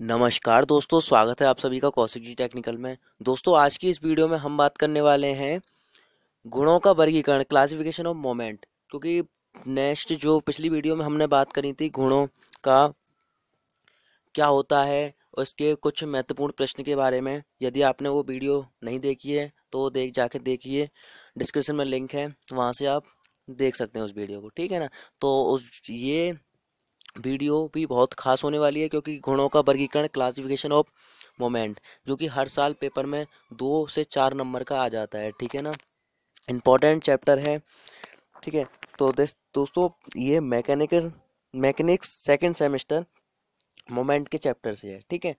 नमस्कार दोस्तों, स्वागत है आप सभी का कौशिक जी टेक्निकल में। दोस्तों, आज की इस वीडियो में हम बात करने वाले हैं गुणों का वर्गीकरण क्लासिफिकेशन ऑफ़ मोमेंट क्योंकि नेक्स्ट जो पिछली वीडियो में हमने बात करी थी गुणों का, क्या होता है, उसके कुछ महत्वपूर्ण प्रश्न के बारे में। यदि आपने वो वीडियो नहीं देखी है तो देख, जाके देखिए। डिस्क्रिप्शन में लिंक है, वहाँ से आप देख सकते हैं उस वीडियो को, ठीक है ना? तो उस, ये वीडियो भी बहुत खास होने वाली है क्योंकि गुणों का वर्गीकरण क्लासिफिकेशन ऑफ़ मोमेंट जो कि हर साल पेपर में दो से चार नंबर का आ जाता है, ठीक है ना? इम्पोर्टेंट चैप्टर है, ठीक है? तो दोस्तों, ये mechanics mechanics second semester moment के चैप्टर से है, ठीक है?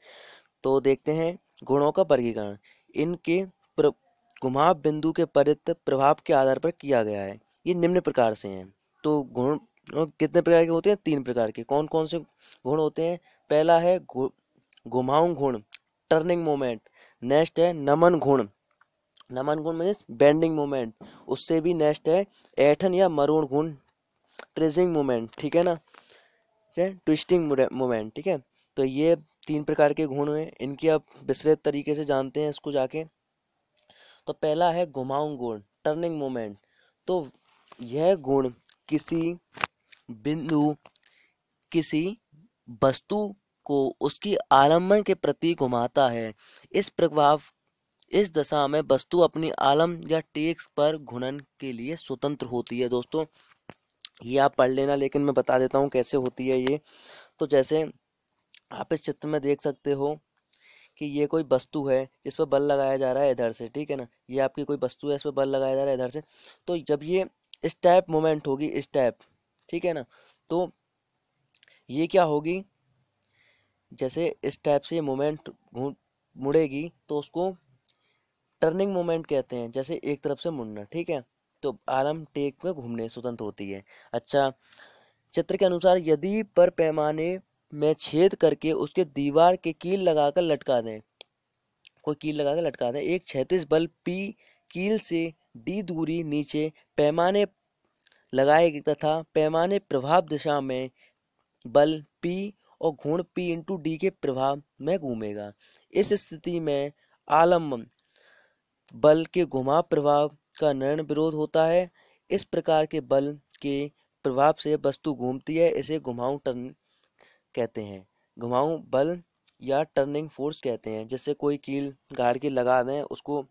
तो देखते हैं गुणों का वर्गीकरण। इनके घुमाव बिंदु के परित प्रभाव के आधार पर किया गया है। ये निम्न प्रकार से हैं। तो गुण कितने प्रकार के होते हैं? तीन प्रकार के। कौन कौन से गुण होते हैं? पहला है घुमाऊ गुण टर्निंग मोमेंट नेक्स्ट है नमन गुण नमन गुण मीन्स बेंडिंग मोमेंट उससे भी नेक्स्ट है ऐठन या मरोड़ गुण ट्रेजिंग मोमेंट ठीक है ना? ठीक है? ट्विस्टिंग मोमेंट ठीक है? तो ये तीन प्रकार के गुण हैं। इनकी आप विस्तृत तरीके से जानते हैं इसको जाके। तो पहला है घुमाऊ गुण टर्निंग मोमेंट तो यह गुण किसी बिंदु किसी वस्तु को उसकी आलंबन के प्रति घुमाता है। इस प्रभाव, इस दशा में वस्तु अपनी आलम या टेक्स पर घुनन के लिए स्वतंत्र होती है। दोस्तों, ये आप पढ़ लेना, लेकिन मैं बता देता हूँ कैसे होती है ये। तो जैसे आप इस चित्र में देख सकते हो कि ये कोई वस्तु है, जिस पर बल लगाया जा रहा है इधर से, ठीक है ना? ये आपकी कोई वस्तु है, इस पर बल लगाया जा रहा है इधर से। तो जब ये इस टाइप मोमेंट होगी, इस टाइप ठीक है ना? तो ये क्या होगी? जैसे इस टाइप से मोमेंट मुड़ेगी तो उसको टर्निंग मोमेंट कहते हैं, जैसे एक तरफ़ से मुड़ना, ठीक है? तो आलम टेक में घूमने स्वतंत्र होती है। अच्छा चित्र के अनुसार यदि पर पैमाने में छेद करके उसके दीवार के कील लगाकर लटका दें, कोई कील लगाकर लटका दें, एक छैतीस बल पी कील से डी दूरी नीचे पैमाने लगाए तथा पैमाने प्रभाव दिशा में बल P और घूर्ण P इंटू डी के प्रभाव में घूमेगा। इस स्थिति में आलंबन बल के घुमाव प्रभाव का नरण विरोध होता है। इस प्रकार के बल के प्रभाव से वस्तु घूमती है, इसे घुमाऊ टर्न कहते हैं। घुमाऊ बल या टर्निंग फोर्स कहते हैं, जिससे कोई कील गाड़ के लगा दें, उसको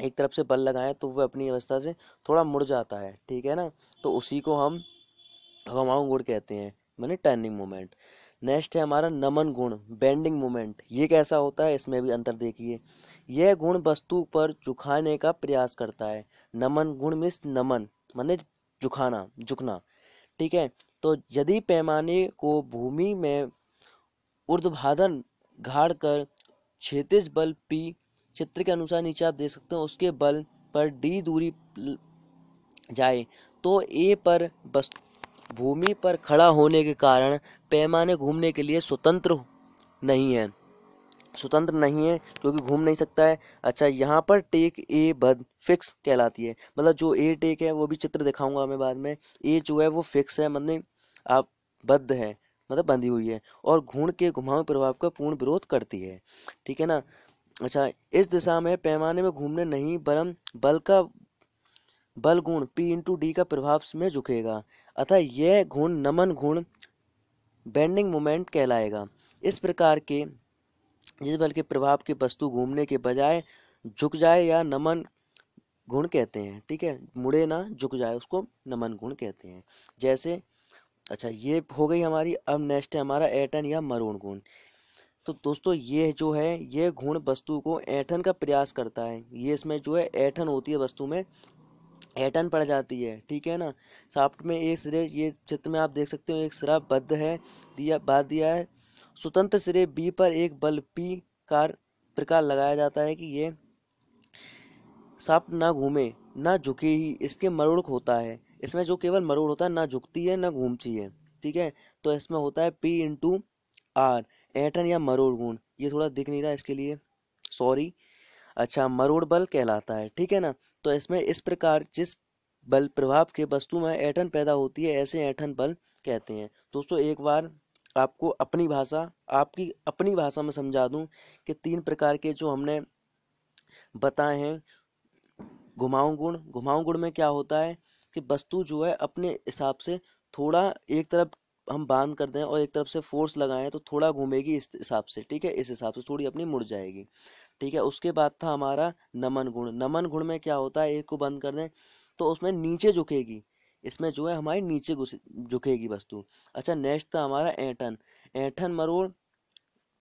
एक तरफ़ से बल लगाएँ तो वह अपनी अवस्था से थोड़ा मुड़ जाता है, ठीक है ना? तो उसी को हम घुमाऊ गुण कहते हैं, मैंने टर्निंग मोमेंट नेक्स्ट है हमारा नमन गुण बेंडिंग मोमेंट ये कैसा होता है? इसमें भी अंतर देखिए। यह गुण वस्तु पर झुकाने का प्रयास करता है। नमन गुण मिस नमन, माने झुकाना, झुकना, ठीक है? तो यदि पैमाने को भूमि में ऊर्ध्वाधन घाड़ कर क्षितिज बल पी चित्र के अनुसार नीचे आप देख सकते हो, उसके बल पर डी दूरी जाए। तो ए पर बस, भूमि पर खड़ा होने के कारण पैमाने घूमने के लिए स्वतंत्र नहीं है। स्वतंत्र नहीं है, क्योंकि घूम नहीं सकता है। अच्छा यहाँ पर टेक ए बद फिक्स कहलाती है। मतलब जो ए टेक है, वो भी चित्र दिखाऊँगा मैं बाद में। ए जो है, वो फिक्स है मतलब आप बद्ध है मतलब बंधी हुई है और घूर्ण के घुमाव प्रभाव का पूर्ण विरोध करती है। ठीक है ना? अच्छा इस दिशा में पैमाने में घूमने नहीं बरम बल का बल गुण पी इंटू डी का प्रभाव में झुकेगा। अतः यह गुण नमन गुण बेंडिंग मोमेंट कहलाएगा। इस प्रकार के, जिस बल के प्रभाव की वस्तु घूमने के बजाय झुक जाए या नमन गुण कहते हैं, ठीक है? मुड़े ना, झुक जाए, उसको नमन गुण कहते हैं। जैसे अच्छा ये हो गई हमारी, अब नेक्स्ट है हमारा एटन या मरुण गुण। तो दोस्तों ये जो है, ये गुण वस्तु को ऐठन का प्रयास करता है। ये इसमें जो है, ऐठन होती है वस्तु में, ऐठन पड़ जाती है, ठीक है ना? साफ्ट में एक सिरे, ये चित्र में आप देख सकते हो, एक सिरा बद्ध है, दिया बाद दिया है। स्वतंत्र सिरे बी पर एक बल पी कार, प्रकार लगाया जाता है कि ये साफ्ट ना घूमे, ना झुके ही, इसके मरोड़ होता है। इसमें जो केवल मरोड़ होता है, ना झुकती है, ना घूमती है, ठीक है? तो इसमें होता है पी इंटू आर। ऐठन या मरोड़ गुण ये थोड़ा दिख नहीं रहा इसके लिए। सॉरी अच्छा मरोड़ बल कहलाता है, ठीक है ना? तो इसमें इस प्रकार जिस बल प्रभाव के वस्तु में ऐठन पैदा होती है, ऐसे ऐठन बल कहते हैं। दोस्तों, एक बार आपको अपनी भाषा, आपकी अपनी भाषा में समझा दूँ कि तीन प्रकार के जो हमने बताए हैं, घुमाऊ गुण। घुमाऊ गुण में क्या होता है कि वस्तु जो है, अपने हिसाब से थोड़ा एक तरफ़ हम बाँध कर दें और एक तरफ़ से फोर्स लगाएँ तो थोड़ा घूमेगी इस हिसाब से, ठीक है? इस हिसाब से थोड़ी अपनी मुड़ जाएगी, ठीक है? उसके बाद था हमारा नमन गुण। नमन गुण में क्या होता है? एक को बंद कर दें तो उसमें नीचे झुकेगी। इसमें जो है हमारी नीचे झुकेगी वस्तु। अच्छा नेक्स्ट था हमारा ऐठन। ऐठन मरोड़,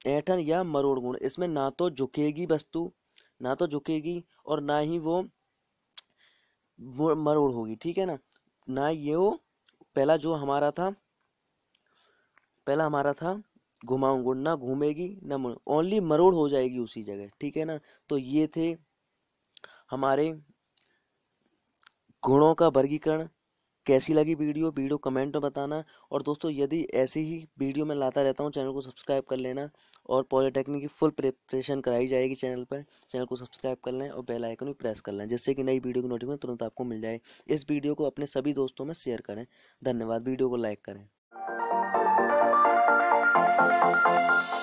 ऐठन या मरोड़ गुण, इसमें ना तो झुकेगी वस्तु, ना तो झुकेगी और ना ही वो मरोड़ होगी, ठीक है ना? ना ये वो, पहला जो हमारा था पहला हमारा था घुमाऊं ना घूमेगी, ना ओनली मरोड़ हो जाएगी उसी जगह, ठीक है ना? तो ये थे हमारे गुणों का वर्गीकरण। कैसी लगी वीडियो? वीडियो कमेंट में बताना। और दोस्तों, यदि ऐसी ही वीडियो मैं लाता रहता हूँ, चैनल को सब्सक्राइब कर लेना और पॉलिटेक्निक की फुल प्रिपरेशन कराई जाएगी चैनल पर, चैनल को सब्सक्राइब कर लें और बेल आइकन भी प्रेस कर लें, जिससे कि नई वीडियो की नोटिफिकेशन तुरंत आपको मिल जाए। इस वीडियो को अपने सभी दोस्तों में शेयर करें। धन्यवाद। वीडियो को लाइक करें। Thank you.